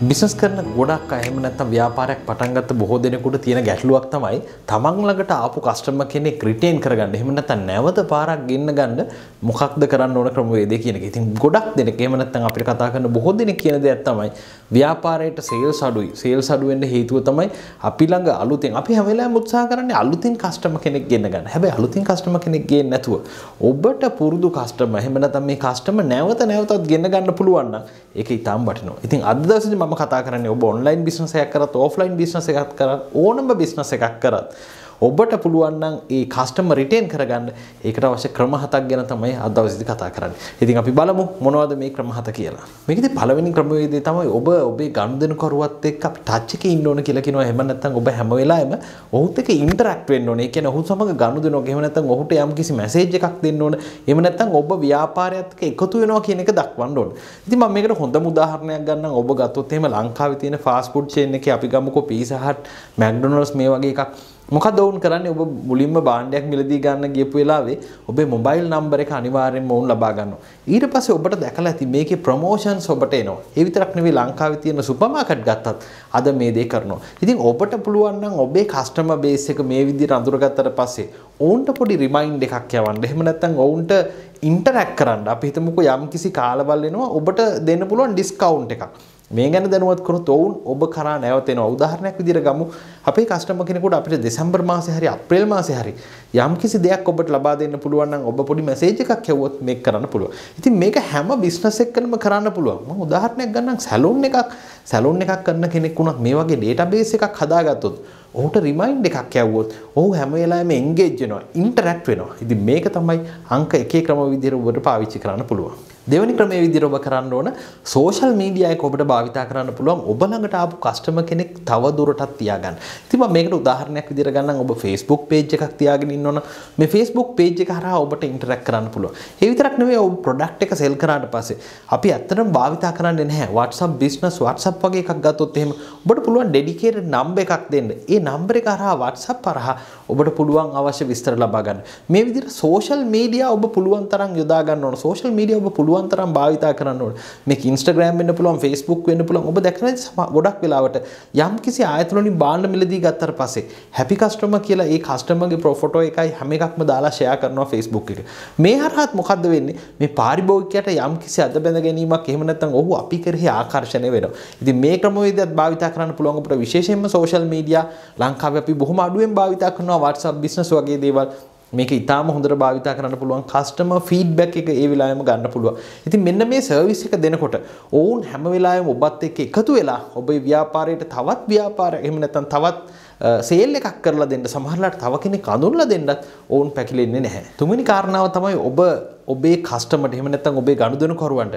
Business කරන ගොඩක් අයම නැත්තම් ව්‍යාපාරයක් පටන් ගත්ත බොහෝ දෙනෙකුට තියෙන ගැටලුවක් තමයි තමන් ළඟට ආපු කස්ටමර් කෙනෙක් රිටේන් කරගන්න. එහෙම නැත්නම් නැවත පාරක් ගෙන්න ගන්න මොකක්ද කරන්න ඕන ක්‍රමවේදය කියන එක. ඉතින් ගොඩක් දෙනෙක් එහෙම නැත්නම් අපිට කතා කරන බොහෝ දෙනෙක් කියන දෙයක් තමයි ව්‍යාපාරයට සේල්ස් අඩුයි. සේල්ස් අඩු වෙන්න හේතුව තමයි අපි ළඟ අලුතෙන් අපි හැම වෙලාවෙම උත්සාහ කරන්නේ අලුතෙන් කස්ටමර් කෙනෙක් ගෙන්න ගන්න. හැබැයි අලුතෙන් කස්ටමර් කෙනෙක් ගේන්නේ නැතුව ඔබට පුරුදු කස්ටමර් එහෙම නැත්නම් මේ කස්ටමර් නැවත නැවතත් ගෙන්න ගන්න පුළුවන් නම් ඒක ඊටාම් වටිනවා. ඉතින් අද දවසේදී මම කතා කරන්නේ ඔබ ඔන්ලයින් බිස්නස් එකක් කරත් ඕෆ්ලයින් බිස්නස් එකක් කරත් ඕනම බිස්නස් එකක් කරත්. ඔබට පුළුවන් නම් ඒ කස්ටමර් රිටේන් කරගන්න ඒකට අවශ්‍ය ක්‍රම හතක් ගැන තමයි අද දවසේදී කතා කරන්නේ. ඉතින් අපි බලමු මොනවද මේ ක්‍රම හත කියලා. මේකෙදි පළවෙනි ක්‍රමවේදය තමයි ඔබ ඔබේ ගනුදෙනුකරුවත් එක්ක අපි ටච් එකේ ඉන්න ඕන කියලා කියනවා. එහෙම නැත්නම් ඔබ හැම වෙලාවෙම ඔහුත් එක්ක ඉන්ටරැක්ට් වෙන්න ඕනේ. ඒ කියන්නේ ඔහු සමග ගනුදෙනුවක් එහෙම නැත්නම් ඔහුට යම්කිසි මැසේජ් එකක් දෙන්න ඕන. එහෙම නැත්නම් ඔබ ව්‍යාපාරයත් එක්ක එකතු වෙනවා කියන එක දක්වන්න ඕන. ඉතින් මම මේකට හොඳම උදාහරණයක් ගන්නම්. ඔබ ගත්තොත් එහෙම ලංකාවේ තියෙන ෆාස්ට් ෆුඩ් චේන් එකේ අපි ගමුකෝ පීසා හට්, මැක්ඩොනල්ඩ්ස් මේ වගේ එකක් මොකද ඔවුන් කරන්නේ ඔබ මුලින්ම භාණ්ඩයක් මිලදී ගන්න ගියපු වෙලාවේ ඔබේ මොබයිල් නම්බර එක අනිවාර්යෙන්ම ඔවුන් ලබා ගන්නවා. ඊට පස්සේ ඔබට දැකලා ඇති මේකේ ප්‍රොමෝෂන්ස් ඔබට එනවා. ඒ විතරක් නෙවෙයි ලංකාවේ තියෙන සුපර් මාකට් ගත්තත් අද මේ දේ කරනවා. ඉතින් ඔබට පුළුවන් නම් ඔබේ කස්ටමර් බේස් එක මේ විදිහට අඳුරගත්තට පස්සේ ඔවුන්ට පොඩි රිමයින්ඩ් එකක් යවන්න. එහෙම නැත්නම් ඔවුන්ට ඉන්ටරැක්ට් කරන්න. අපි හිතමුකෝ යම්කිසි කාලවල එනවා ඔබට දෙන්න පුළුවන් ඩිස්කවුන්ට් එකක්. මේ ගැන දැනුවත් කරොත් ඔවුන් ඔබ කරා නැවතෙනවා. උදාහරණයක් විදිහට ගමු. අපේ කස්ටමර් කෙනෙකුට අපිට දෙසැම්බර් මාසේ හරි අප්‍රේල් මාසේ හරි යම්කිසි දෙයක් ඔබට ලබා දෙන්න පුළුවන් නම් ඔබ පොඩි මැසේජ් එකක් යවුවොත් මේක කරන්න පුළුවන්. ඉතින් මේක හැම බිස්නස් එකකම කරන්න පුළුවන්. මම උදාහරණයක් ගන්නම් සැලූන් එකක් සැලූන් එකක් කරන කෙනෙක් වුණත් මේ වගේ ඩේටාබේස් එකක් හදාගත්තොත් ඔහුට රිමයින්ඩ් එකක් යවුවොත් ඔහු හැම වෙලාවෙම එන්ගේජ් වෙනවා, ඉන්ටරැක්ට් වෙනවා. ඉතින් මේක තමයි අංක එකේ ක්‍රම විදිහට ඔබට පාවිච්චි කරන්න පුළුවන්. දෙවැනි ක්‍රමයේ විදිහට ඔබ කරන්න ඕන සෝෂල් මීඩියා එක ඔබට භාවිතා කරන්න පුළුවන් ඔබ ළඟට ආපු කස්ටමර් කෙනෙක් තව දුරටත් තියාගන්න. ඉතින් මම මේකට උදාහරණයක් විදිහට ගන්නම් ඔබ Facebook page එකක් තියාගෙන ඉන්නවනම් මේ Facebook page එක හරහා ඔබට interact කරන්න පුළුවන්. ඒ විතරක් නෙවෙයි ඔබ product එක sell කරාට පස්සේ අපි ඇත්තටම භාවිතා කරන්නේ නැහැ. WhatsApp business WhatsApp වගේ එකක් ගත්තොත් එහෙම ඔබට පුළුවන් dedicated number එකක් දෙන්න. ඒ number එක හරහා WhatsApp හරහා ඔබට පුළුවන් අවශ්‍ය විස්තර ලබා ගන්න. මේ විදිහට social media ඔබ පුළුවන් තරම් යොදා ගන්න ඕන. social media ඔබ පුළුවන් පුළුවන් තරම් භාවිතා කරන්න ඕනේ. මේක Instagram වෙන්න පුළුවන්, Facebook වෙන්න පුළුවන්. ඔබ දැක්කම ගොඩක් වෙලාවට යම් කිසි ආයතන වලින් භාණ්ඩ මිලදී ගත්තට පස්සේ happy customer කියලා ඒ customer ගේ ෆොටෝ එකයි හැම එකක්ම දාලා share කරනවා Facebook එකේ. මේ හරහාත් මොකද්ද වෙන්නේ? මේ පාරිභෝගිකයට යම් කිසි අද බැඳ ගැනීමක් එහෙම නැත්නම් ඔහු අපි කෙරෙහි ආකර්ෂණය වෙනවා. ඉතින් මේ ක්‍රමවේදයත් භාවිතා කරන්න පුළුවන් අපිට විශේෂයෙන්ම social media ලංකාවේ අපි බොහොම අඩුවෙන් භාවිතා කරනවා WhatsApp business වගේ දේවල්. මේක ඉතාම හොඳට භාවිතා කරන්න පුළුවන් කස්ටමර් ෆීඩ්බැක් එක ඒ වෙලාවෙම ගන්න පුළුවන්. ඉතින් මෙන්න මේ සර්විස් එක දෙනකොට ඔවුන් හැම වෙලාවෙම ඔබත් එක්ක එකතු වෙලා ඔබේ ව්‍යාපාරයට තවත් ව්‍යාපාර එහෙම නැත්නම් තවත් සේල් එකක් කරලා දෙන්න සමහරලාට තව කෙනෙක් අඳුන්ලා දෙන්නත් ඔවුන් පැකිලෙන්නේ නැහැ. තුන්වෙනි කාරණාව තමයි ඔබ ඔබේ කස්ටමර්ට එහෙම නැත්නම් ඔබේ ගනුදෙනුකරුවන්ට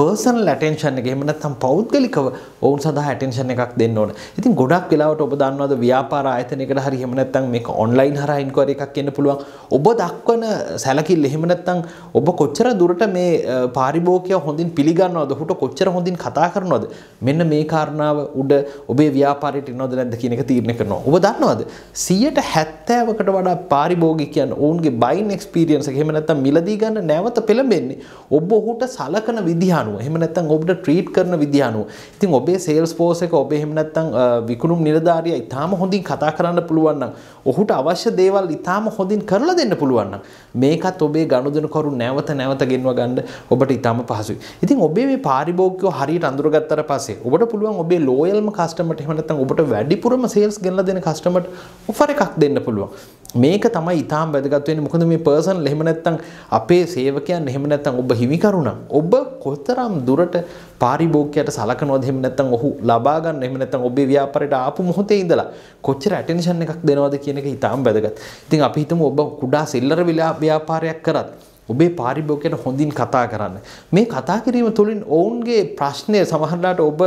පර්සනල් ඇටෙන්ෂන් එක එහෙම නැත්නම් පෞද්ගලිකව ඔවුන් සඳහා ඇටෙන්ෂන් එකක් දෙන්න ඕන. ඉතින් ගොඩක් වෙලාවට ඔබ දන්නවද ව්‍යාපාර ආයතනයකට හරි එහෙම නැත්නම් මේක ඔන්ලයින් හරහා ඉන්ක්වයරි එකක් එන්න පුළුවන්. ඔබ දක්වන සැලකිල්ල එහෙම නැත්නම් ඔබ කොච්චර දුරට මේ පාරිභෝගිකය හොඳින් පිළිගන්නවද? ඔහුට කොච්චර හොඳින් කතා කරනවද? මෙන්න මේ කාරණාව උඩ ඔබේ ව්‍යාපාරයට එනවද නැද්ද කියන එක තීරණය කරනවා. ඔබ දන්නවද 170කට වඩා පාරිභෝගිකයන් ඔවුන්ගේ බයින් එක්ස්පීරියන්ස් එක එහෙම නැත්නම් මිලදී ගන්න නැවත පෙළඹෙන්නේ ඔබ ඔහුට සලකන විදිහ අනුව. එහෙම නැත්නම් ඔබට ට්‍රීට් කරන විදිහ අනුව. ඉතින් ඔබේ සේල්ස් ෆෝස් එක ඔබ එහෙම නැත්නම් විකුණුම් නිලධාරියා ඊටාම හොඳින් කතා කරන්න පුළුවන් නම් ඔහුට අවශ්‍ය දේවල් ඊටාම හොඳින් කරලා දෙන්න පුළුවන් නම් මේකත් ඔබේ ගනුදෙනුකරු නැවත නැවත ගෙන්ව ගන්න ඔබට ඊටාම පහසුයි. ඉතින් ඔබේ මේ පාරිභෝගිකයෝ හරියට අඳුරගත්තට පස්සේ ඔබට පුළුවන් ඔබේ ලෝයල්ම කස්ටමර්ට එහෙම නැත්නම් ඔබට වැඩිපුරම සේල්ස් ගෙනලා දෙන කස්ටමර්ට ඔෆර් එකක් දෙන්න පුළුවන්. මේක තමයි ඊටාම වැදගත් වෙන්නේ. මොකද මේ පර්සනල් එහෙම නැත්නම් අපේ සේවකයන් එහෙම නැත්නම් ඔබ හිමිකරු නම් ඔබ කොතරම් දුරට පාරිභෝගිකයට සලකනවද එහෙම නැත්නම් ඔහු ලබා ගන්න එහෙම නැත්නම් ඔබේ ව්‍යාපාරයට ආපු මොහොතේ ඉඳලා කොච්චර ඇටෙන්ෂන් එකක් දෙනවද කියන එක ඊටාම වැදගත්. ඉතින් අපි හිතමු ඔබ කුඩා සිල්ලර ව්‍යාපාරයක් කරත් ඔබේ පාරිභෝගිකයට හොඳින් කතා කරන්න. මේ කතා කිරීම තුළින් ඔවුන්ගේ ප්‍රශ්නය සමහරලාට ඔබ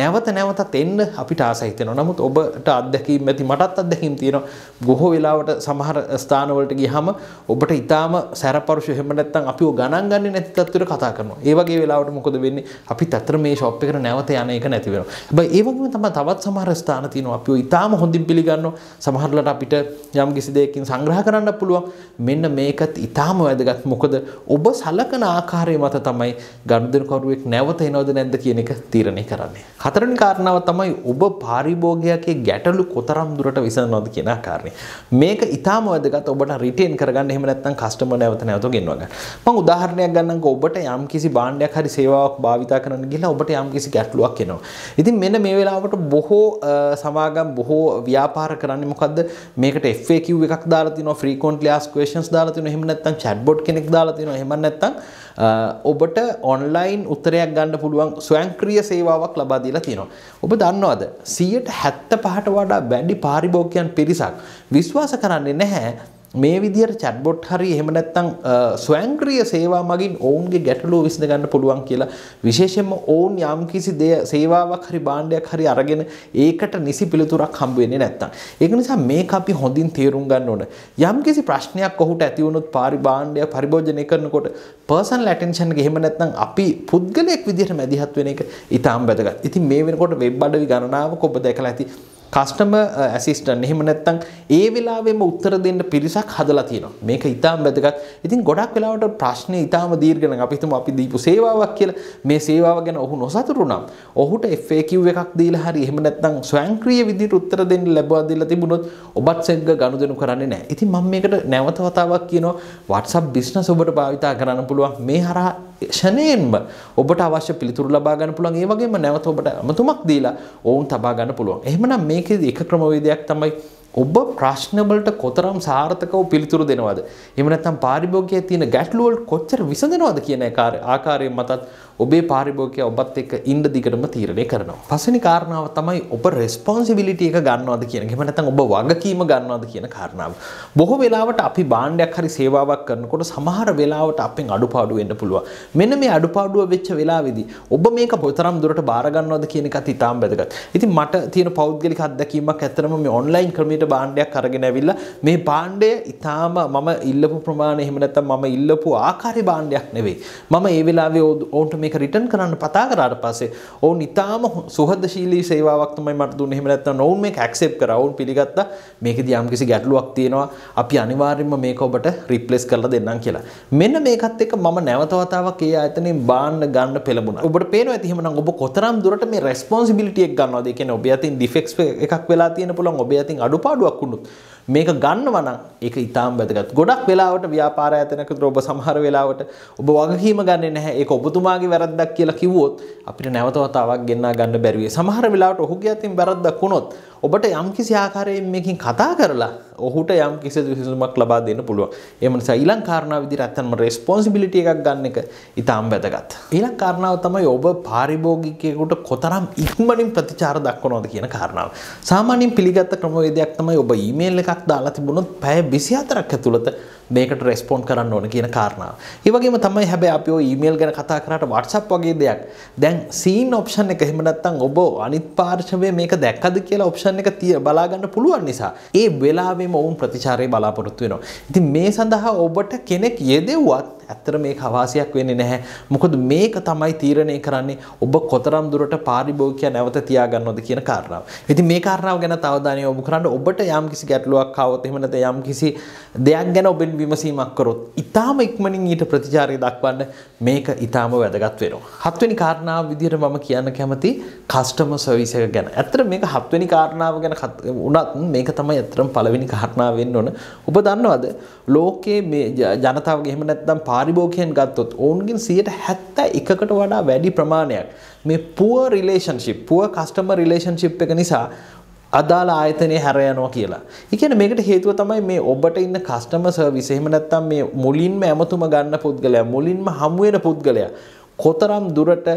නැවත නැවතත් එන්න අපිට ආසයි හිතෙනවා. නමුත් ඔබට අත්දැකීම් ඇති මටත් අත්දැකීම් තියෙනවා. බොහෝ වෙලාවට සමහර ස්ථානවලට ගියහම ඔබට ඊටාම සැරපරුෂ එහෙම නැත්නම් අපිව ගණන් ගන්නේ නැති තත්ත්වයකට කතා කරනවා. ඒ වගේ වෙලාවට මොකද වෙන්නේ? අපිත් අතර මේ ෂොප් එකට නැවත යන එක නැති වෙනවා. හැබැයි ඒ වගේම තමයි තවත් සමහර ස්ථාන තියෙනවා. අපිව ඊටාම හොඳින් පිළිගන්නවා. සමහරලාට අපිට යම් කිසි දෙයකින් සංග්‍රහ කරන්න පුළුවන්. මෙන්න මේකත් ඊටාම වැදගත්. මොකද මොකද ඔබ සලකන ආකාරය මත තමයි ගනුදෙනුකරුවෙක් නැවත එනවද නැද්ද කියන එක තීරණය කරන්නේ. හතරවෙනි කාරණාව තමයි ඔබ පාරිභෝගිකයේ ගැටලු කොතරම් දුරට විසඳනවද කියන කාරණේ. මේක ඊටාම වැදගත් ඔබට රිටේන් කරගන්න එහෙම නැත්නම් කස්ටමර් නැවත නැවත ගෙන්වා ගන්න. මම උදාහරණයක් ගන්නම්කෝ ඔබට යම්කිසි භාණ්ඩයක් හරි සේවාවක් භාවිතා කරන්න ගිහලා ඔබට යම්කිසි ගැටලුවක් එනවා. ඉතින් මෙන්න මේ වෙලාවට බොහෝ සමාගම් බොහෝ ව්‍යාපාර කරන්නේ මොකද්ද? මේකට FAQ එකක් දාලා තිනවා frequently asked questions දාලා තිනවා. එහෙම නැත්නම් chatbot කෙනෙක් දාලා තිනවා. එහෙම නැත්නම් ඔබට ඔන්ලයින් උත්තරයක් ගන්න පුළුවන් ස්වයංක්‍රීය සේවාවක් ලබා දීලා තියෙනවා. ඔබ දන්නවද 175ට වඩා වැඩි පාරිභෝගිකයන් පිරිසක් විශ්වාස කරන්නේ නැහැ මේ විදිහට chatbot හරි එහෙම නැත්නම් ස්වයංක්‍රීය සේවා මගින් ඔවුන්ගේ ගැටලුව විසඳ ගන්න පුළුවන් කියලා. විශේෂයෙන්ම ඔවුන් යම්කිසි දෙය සේවාවක් හරි භාණ්ඩයක් හරි අරගෙන ඒකට නිසි පිළිතුරක් හම්බ වෙන්නේ නැත්නම් ඒක නිසා මේක අපි හොඳින් තේරුම් ගන්න ඕන. යම්කිසි ප්‍රශ්නයක් ඔහුට ඇති වුණොත් පරිභාණ්ඩය පරිභෝජනය කරනකොට පර්සනල් ඇටෙන්ෂන් එක එහෙම නැත්නම් අපි පුද්ගලයෙක් විදිහට මැදිහත් වෙන එක ඊටාම් වැදගත්. ඉතින් මේ වෙනකොට වෙබ් අඩවි ගණනාවක ඔබ දැකලා ඇති කස්ටම ඇසිස්ටන් uh, එහෙම නැත්තම් ඒ වෙලාවෙම උත්තර දෙන්න පිරිසක් හදලා තියෙනවා. මේක ඉතාම වැදගත්. ඉතින් ගොඩක් වෙලාවට ප්‍රශ්නේ ඉතාම දීර්ඝ නම් අපි හිතමු අපි දීපු සේවාවක් කියලා. මේ සේවාව ගැන ඔහු නොසතුටු නම් ඔහුට FAQ එකක් දීලා හරි එහෙම නැත්තම් ස්වයංක්‍රීය විදිහට උත්තර දෙන්න ලැබුවා දීලා තිබුණොත් ඔබත් සෙග්ග ගනුදෙනු කරන්නේ නැහැ. ඉතින් මම මේකට නැවත වතාවක් කියනවා WhatsApp business ඔබට භාවිතා කරන්න පුළුවන්. මේ හරහා ෂණයෙන්ම ඔබට අවශ්‍ය පිළිතුරු ලබා ගන්න පුළුවන්. ඒ වගේම නැවත ඔබට අමතුමක් දීලා ඔවුන් තබා ගන්න පුළුවන්. එහෙමනම් මේකේදී එක ක්‍රමවේදයක් තමයි ඔබ ප්‍රශ්නවලට කොතරම් සාර්ථකව පිළිතුරු දෙනවද? එහෙම නැත්නම් පාරිභෝගිකයේ තියෙන ගැටලු වලට කොච්චර විසඳනවද කියන ආකාරයෙන් මතත් ඔබේ පාරිභෝගිකයා ඔබත් එක්ක ඉන්න දිගටම තීරණය කරනවා. පස්වෙනි කාරණාව තමයි ඔබ රෙස්පොන්සිබිලිටි එක ගන්නවද කියන එක. එහෙම නැත්නම් ඔබ වගකීම ගන්නවද කියන කාරණාව. බොහෝ වෙලාවට අපි භාණ්ඩයක් හරි සේවාවක් කරනකොට සමහර වෙලාවට අපෙන් අඩුපාඩු වෙන්න පුළුවන්. මෙන්න මේ අඩුපාඩුව වෙච්ච වෙලාවේදී ඔබ මේක කොතරම් දුරට බාර ගන්නවද කියන එකත් ඉතාම වැදගත්. ඉතින් මට තියෙන පෞද්ගලික අත්දැකීමක් ඇත්තටම මේ ඔන්ලයින් ක්‍රමයට භාණ්ඩයක් අරගෙන ඇවිල්ලා මේ භාණ්ඩය ඉතාම මම ඉල්ලපු ප්‍රමාණය එහෙම නැත්නම් මම ඉල්ලපු ආකාරي භාණ්ඩයක් නෙවෙයි. මම ඒ වෙලාවේ ඔවුන්ට මේක රිටර්න් කරන්න පතා කරාට පස්සේ ඔවුන් ඉතාම සුහදශීලී සේවාවක් තමයි මට දුන්නේ. එහෙම නැත්නම් ඔවුන් මේක ඇක්සෙප්ට් කරා. ඔවුන් පිළිගත්තා මේකෙදී යම්කිසි ගැටලුවක් තියෙනවා. අපි අනිවාර්යයෙන්ම මේක ඔබට රිප්ලේස් කරලා දෙන්නම් කියලා. මෙන්න මේකත් එක්ක මම නැවත වතාවක් ඒ ආයතනයෙන් බාන්න ගන්න පෙළඹුණා. ඔබට පේනවා ඇති එහෙමනම් ඔබ කොතරම් දුරට මේ රෙස්පොන්සිබිලිටි එක ගන්නවද? ඒ කියන්නේ ඔබ අතින් ඩිෆෙක්ට්ස් එකක් වෙලා තියෙන පුළුවන්. ඔබ අතින් අඩුපාඩුවක් වුණොත් මේක ගන්නවා නම් ඒක ඊටාම් වැදගත්. ගොඩක් වෙලාවට ව්‍යාපාර ආයතනයකට ඔබ සමහර වෙලාවට ඔබ වගකීම ගන්නේ නැහැ. ඒක ඔබතුමාගේ වැරද්දක් කියලා කිව්වොත් අපිට නැවත වතාවක් ගෙන්නා ගන්න බැරි වෙයි. සමහර වෙලාවට ඔහුගේ අතින් වැරද්දක් වුණොත් ඔබට යම්කිසි ආකාරයෙන් මේකින් කතා කරලා ඔහුට යම් කිසි විසඳුමක් ලබා දෙන්න පුළුවන්. ඒ නිසා ඊළඟ කාරණාව විදිහට ඇත්තන්ම රෙස්පොන්සිබිලිටි එකක් ගන්න එක ඉතාම වැදගත්. ඊළඟ කාරණාව තමයි ඔබ පාරිභෝගිකයෙකුට කොතරම් ඉක්මනින් ප්‍රතිචාර දක්වනවද කියන කාරණාව. සාමාන්‍යයෙන් පිළිගත් ක්‍රමවේදයක් තමයි ඔබ ඊමේල් එකක් දාලා තිබුණොත් පැය 24ක් ඇතුළත මේකට රෙස්පොන්ඩ් කරන්න ඕන කියන කාරණාව. ඒ වගේම තමයි හැබැයි අපි ඔය ඊමේල් ගැන කතා කරාට WhatsApp වගේ දෙයක්. දැන් සීන් ඔප්ෂන් එක එහෙම නැත්නම් ඔබ අනිත් පාර්ශවයේ මේක දැක්කද කියලා ඔප්ෂන් එක තිය බලා ගන්න පුළුවන් නිසා ඒ වෙලාවෙම ඔවුන් ප්‍රතිචාරය බලාපොරොත්තු වෙනවා. ඉතින් මේ සඳහා ඔබට කෙනෙක් යෙදෙව්වත් ඇත්තට මේක අවාසියක් වෙන්නේ නැහැ. මොකද මේක තමයි තීරණය කරන්නේ ඔබ කොතරම් දුරට පාරිභෝගිකයා නැවත තියාගන්නවද කියන කාරණාව. ඉතින් මේ කාරණාව ගැන තවදානිය යොමු කරන්න ඔබට යම්කිසි ගැටලුවක් ආවොත් එහෙම නැත්නම් යම්කිසි දෙයක් ගැන ඔබෙන් විමසීමක් කරොත් ඊටාම ඉක්මනින් ඊට ප්‍රතිචාරය දක්වන්න මේක ඊටාම වැදගත් වෙනවා. හත්වෙනි කාරණාව විදිහට මම කියන්න කැමති කස්ටමර් සර්විස් එක ගැන. ඇත්තට මේක හත්වෙනි කාරණාව ගැන උනත් මේක තමයි ඇත්තටම පළවෙනි කාරණාව වෙන්න ඕන. ඔබ දන්නවද ලෝකයේ මේ ජනතාවගේ එහෙම නැත්නම් පාරිභෝගිකයන් ගත්තොත් ඔවුන්ගෙන් 71කට වඩා වැඩි ප්‍රමාණයක් මේ poor relationship poor customer relationship එක නිසා අදාළ ආයතනය හැර යනවා කියලා. ඒ කියන්නේ මේකට හේතුව තමයි මේ ඔබට ඉන්න කස්ටමර් සර්විස් එහෙම නැත්නම් මේ මුලින්ම ඇමතුම ගන්න පුද්ගලයා මුලින්ම හමු වෙන පුද්ගලයා කොතරම් දුරට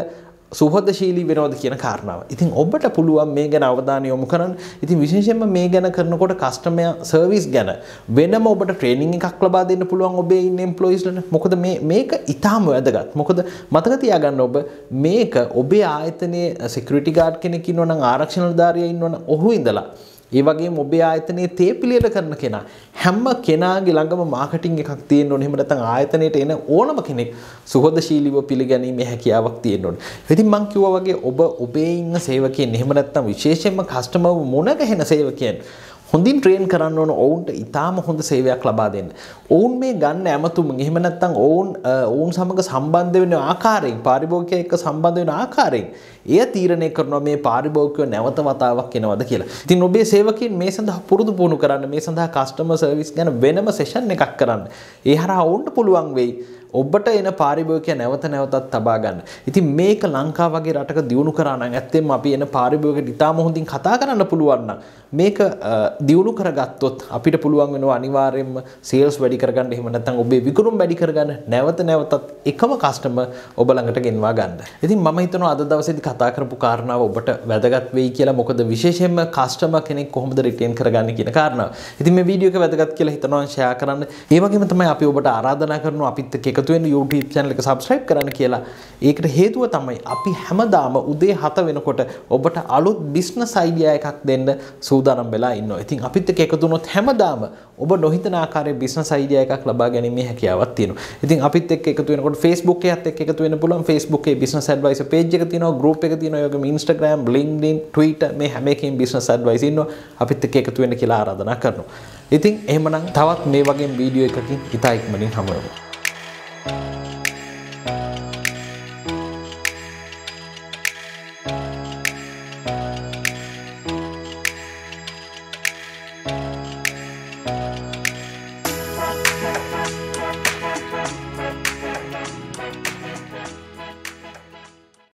සුහදශීලී වෙනවද කියන කාරණාව. ඉතින් ඔබට පුළුවන් මේ ගැන අවධානය යොමු කරන්න. ඉතින් විශේෂයෙන්ම මේ ගැන කරනකොට කස්ටමර් සර්විස් ගැන වෙනම ඔබට ට්‍රේනින් එකක් ලබා දෙන්න පුළුවන් ඔබේ ඉන්න එම්ප්ලොයිස්ලට. මොකද මේ මේක ඊටාම වැදගත්. මොකද මතක තියාගන්න ඔබ මේක ඔබේ ආයතනයේ සිකියුරිටි ගාඩ් කෙනෙක් ඉන්නවනම් ආරක්ෂණ නිලධාරියා ඉන්නවනම් ඔහු ඉඳලා ඒ වගේම ඔබේ ආයතනයේ තේ පිළියෙල කරන කෙනා හැම කෙනාගේ ළඟම මාකටිං එකක් තියෙන්න ඕනේ. එහෙම නැත්නම් ආයතනයට එන ඕනම කෙනෙක් සුහදශීලීව පිළිගැනීමේ හැකියාවක් තියෙන්න ඕනේ. ඉතින් මම කිව්වා වගේ ඔබ ඔබේ ඉන්න සේවකයන් එහෙම නැත්නම් විශේෂයෙන්ම කස්ටමර් මුණ ගැහෙන සේවකයන් හොඳින් ට්‍රේන් කරන්න ඕන ඔවුන්ට ඉතාම හොඳ සේවයක් ලබා දෙන්න. ඔවුන් මේ ගන්න ඇමතුම එහෙම නැත්නම් ඔවුන් ඔවුන් සමග සම්බන්ධ වෙන ආකාරයෙන් පාරිභෝගිකය එක්ක සම්බන්ධ වෙන ආකාරයෙන් එය තීරණය කරනවා මේ පාරිභෝගිකයෝ නැවත වතාවක් එනවද කියලා. ඉතින් ඔබේ සේවකයන් මේ සඳහා පුරුදු පුහුණු කරන්න මේ සඳහා කස්ටමර් සර්විස් ගැන වෙනම සෙෂන් එකක් කරන්න. ඒ හරහා ඔවුන්ට පුළුවන් වෙයි ඔබට එන පාරිභෝගිකය නැවත නැවතත් තබා ගන්න. ඉතින් මේක ලංකාව වගේ රටක දියුණු කරා නම් ඇත්තෙන්ම අපි එන පාරිභෝගිකයට ඉතාම හොඳින් කතා කරන්න පුළුවන් නම් මේක දියුණු කරගත්තොත් අපිට පුළුවන් වෙනවා අනිවාර්යයෙන්ම සේල්ස් වැඩි කරගන්න එහෙම නැත්නම් ඔබේ විකුණුම් වැඩි කරගන්න නැවත නැවතත් එකම කස්ටමර් ඔබ ළඟට ගෙන්වා ගන්න. ඉතින් මම හිතනවා අද දවසේදී කතා කරපු කාරණාව ඔබට වැදගත් වෙයි කියලා. මොකද විශේෂයෙන්ම කස්ටමර් කෙනෙක් කොහොමද රිටේන් කරගන්නේ කියන කාරණාව. ඉතින් මේ වීඩියෝ එක වැදගත් කියලා හිතනවා ෂෙයා කරන්න. ඒ වගේම තමයි අපි ඔබට ආරාධනා කරනවා අපිත් එක්ක එකතු වෙන්න YouTube channel එක subscribe කරන්න කියලා. ඒකට හේතුව තමයි අපි හැමදාම උදේ 7 වෙනකොට ඔබට අලුත් business idea එකක් දෙන්න සූදානම් වෙලා ඉන්නවා. ඉතින් අපිත් එක්ක එකතු වුණොත් හැමදාම ඔබ නොහිතන ආකාරයේ business idea එකක් ලබා ගැනීමේ හැකියාවක් තියෙනවා. ඉතින් අපිත් එක්ක එකතු වෙනකොට Facebook එකත් එක්ක එකතු වෙන්න පුළුවන්. Facebook එකේ business advisor page එක තියෙනවා, group එක තියෙනවා, ඒ වගේම Instagram, LinkedIn, Twitter මේ හැම එකකින් business advice ඉන්නවා. අපිත් එක්ක එකතු වෙන්න කියලා ආරාධනා කරනවා. ඉතින් එහෙමනම් තවත් මේ වගේ වීඩියෝ එකකින් ඉතා ඉක්මනින් හමුවෙමු.